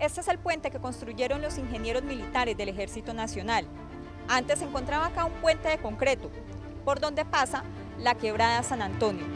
Este es el puente que construyeron los ingenieros militares del Ejército Nacional. Antes se encontraba acá un puente de concreto, por donde pasa la quebrada San Antonio.